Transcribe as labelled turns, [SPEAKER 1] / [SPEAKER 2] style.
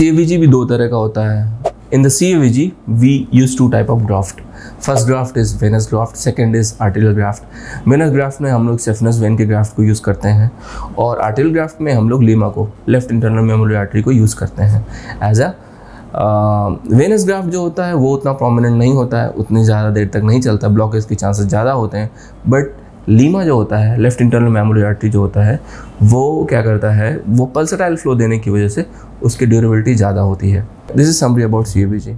[SPEAKER 1] सी भी दो तरह का होता है। In the C V G we use two type of graft first graft is venous graft second is arterial graft venous graft में हम लोग सेफनस वेन के ग्राफ्ट को यूज़ करते हैं और आर्टिल ग्राफ्ट में हम लोग लीमा को लेफ़्ट इंटरनल मेमोरी आर्टरी को यूज़ करते हैं। एज अ वेनस ग्राफ्ट जो होता है वो उतना प्रोमिनेंट नहीं होता है, उतनी ज़्यादा देर तक नहीं चलता ब्लॉकेज के चांसेस ज़्यादा होते हैं। बट लीमा जो होता है लेफ़्ट इंटरनल मेमोरी आर्टरी जो होता है, वो क्या करता है, वो पल्सटाइल फ्लो देने की वजह से उसकी ड्यूरेबिलिटी ज़्यादा होती है। This is summary about CABG